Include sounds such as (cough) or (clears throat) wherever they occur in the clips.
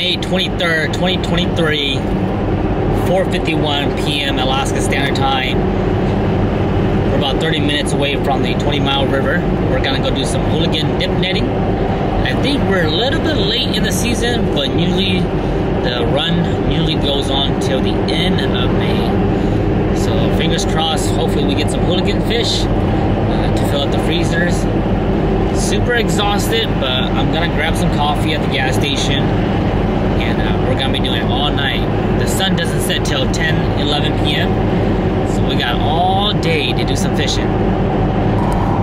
May 23rd, 2023, 4.51 p.m. Alaska Standard Time. We're about 30 minutes away from the 20 Mile River. We're gonna go do some hooligan dip netting. I think we're a little bit late in the season, but usually the run usually goes on till the end of May. So fingers crossed, hopefully we get some hooligan fish uh, to fill up the freezers super exhausted, but I'm gonna grab some coffee at the gas station and uh, we're gonna be doing it all night. The sun doesn't set till 10, 11 p.m. So we got all day to do some fishing.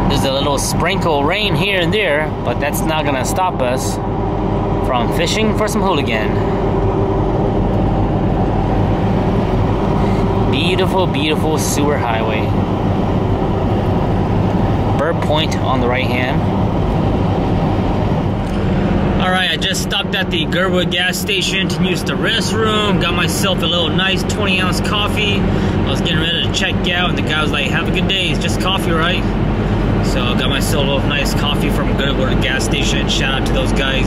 There's a little sprinkle rain here and there, but that's not gonna stop us from fishing for some hooligan. Beautiful, beautiful Seward Highway. Bird Point on the right hand. I just stopped at the Girdwood gas station to use the restroom. Got myself a little nice 20 ounce coffee. I was getting ready to check out and the guy was like, have a good day, it's just coffee, right? So I got myself a little nice coffee from Girdwood gas station. Shout out to those guys.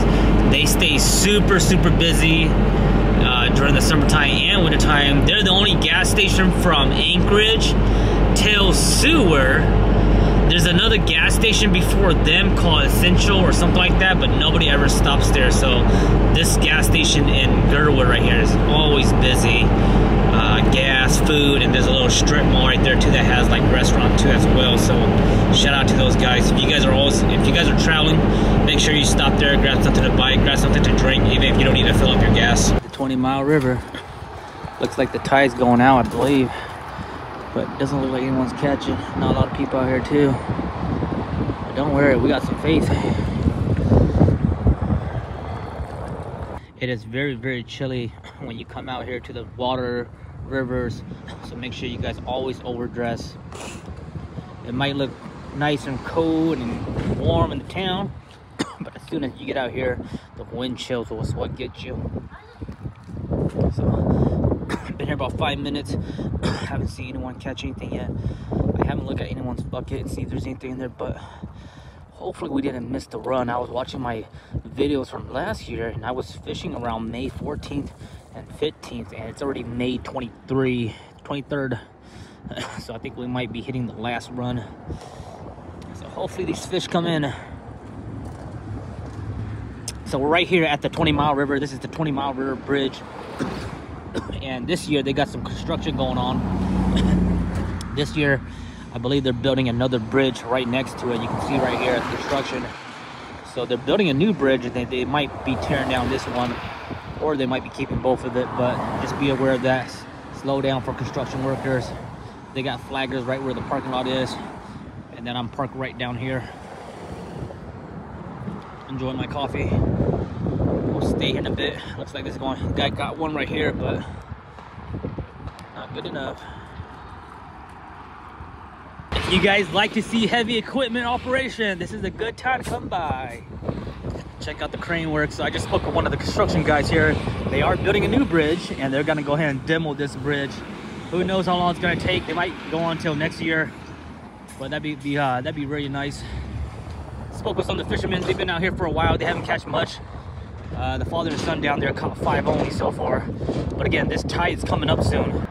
They stay super, super busy uh, during the summertime and wintertime. They're the only gas station from Anchorage till Seward there's another gas station before them called Essential or something like that, but nobody ever stops there. So this gas station in Girdwood right here is always busy. Uh, gas, food, and there's a little strip mall right there too that has like restaurant too as well. So shout out to those guys. If you guys are always, if you guys are traveling, make sure you stop there, grab something to buy, grab something to drink, even if you don't need to fill up your gas. The 20 Mile River. Looks like the tide's going out, I believe but it doesn't look like anyone's catching. Not a lot of people out here too. But don't worry, we got some faith. It is very, very chilly (clears throat) when you come out here to the water, rivers. So make sure you guys always overdress. It might look nice and cold and warm in the town, (clears throat) but as soon as you get out here, the wind chills will what gets you. So been here about five minutes. (coughs) haven't seen anyone catch anything yet. I haven't looked at anyone's bucket and see if there's anything in there, but hopefully we didn't miss the run. I was watching my videos from last year and I was fishing around May 14th and 15th and it's already May 23, 23rd. (coughs) so I think we might be hitting the last run. So hopefully these fish come in. So we're right here at the 20 Mile River. This is the 20 Mile River Bridge and this year they got some construction going on. (coughs) This year i believe they're building another bridge right next to it. You can see right here at construction. So they're building a new bridge. And they, they might be tearing down this one or they might be keeping both of it but just be aware of that. Slow down for construction workers. They got flaggers right where the parking lot is and then i'm parked right down here. Enjoying my coffee. We'll stay in a bit. Looks like this going guy got one right here but good enough. If you guys like to see heavy equipment operation, this is a good time to come by. Check out the crane work. So I just spoke with one of the construction guys here. They are building a new bridge and they're gonna go ahead and demo this bridge. Who knows how long it's gonna take. They might go on until next year, but that'd be, be uh, that'd be really nice. Spoke with some of the fishermen. They've been out here for a while. They haven't catch much. Uh, the father and son down there caught five only so far. But again, this tide is coming up soon.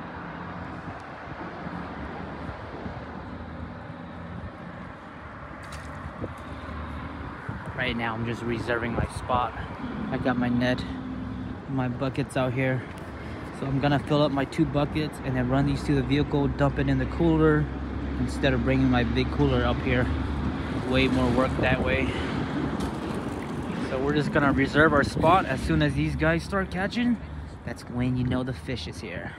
Right now I'm just reserving my spot. I got my net, my buckets out here. So I'm gonna fill up my two buckets and then run these to the vehicle, dump it in the cooler instead of bringing my big cooler up here. Way more work that way. So we're just gonna reserve our spot as soon as these guys start catching. That's when you know the fish is here.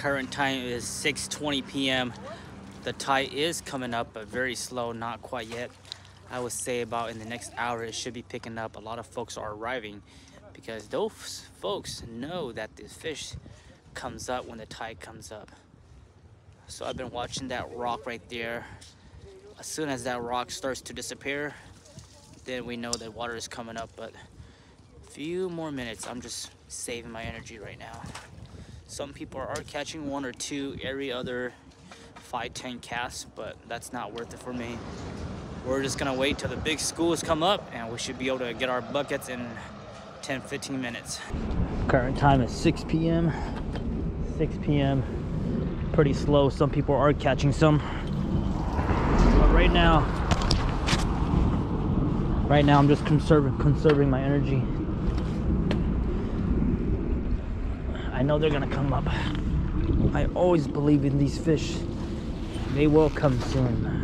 Current time is 6.20 p.m. The tide is coming up, but very slow, not quite yet. I would say about in the next hour, it should be picking up. A lot of folks are arriving because those folks know that the fish comes up when the tide comes up. So I've been watching that rock right there. As soon as that rock starts to disappear, then we know that water is coming up. But a few more minutes, I'm just saving my energy right now. Some people are catching one or two every other 5, 10 casts, but that's not worth it for me. We're just gonna wait till the big schools come up and we should be able to get our buckets in 10, 15 minutes. Current time is 6 p.m. 6 p.m. Pretty slow. Some people are catching some. But right now, right now I'm just conserving conserving my energy. I know they're gonna come up. I always believe in these fish. They will come soon.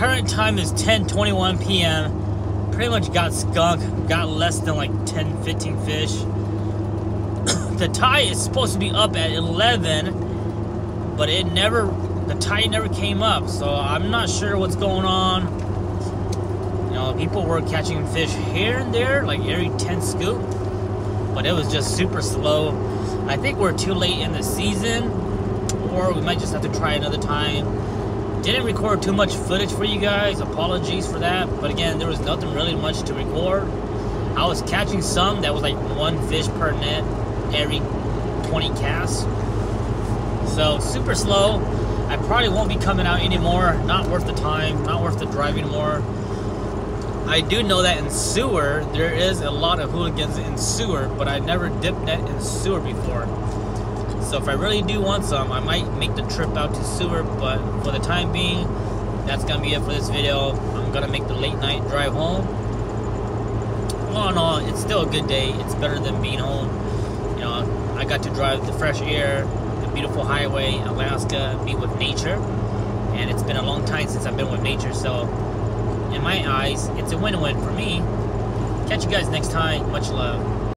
Current time is 10:21 p.m. Pretty much got skunk, got less than like 10, 15 fish. (coughs) the tide is supposed to be up at 11, but it never, the tide never came up. So I'm not sure what's going on. You know, people were catching fish here and there, like every 10 scoop, but it was just super slow. I think we're too late in the season, or we might just have to try another time. Didn't record too much footage for you guys, apologies for that. But again, there was nothing really much to record. I was catching some that was like one fish per net every 20 casts. So super slow. I probably won't be coming out anymore. Not worth the time, not worth the driving more. I do know that in Seward, there is a lot of hooligans in Seward, but I never dipped net in Seward before. So if I really do want some, I might make the trip out to Seward, but for the time being, that's gonna be it for this video. I'm gonna make the late night drive home. All in all, it's still a good day. It's better than being home. You know, I got to drive the fresh air, the beautiful highway, Alaska, be with nature. And it's been a long time since I've been with nature, so in my eyes, it's a win-win for me. Catch you guys next time. Much love.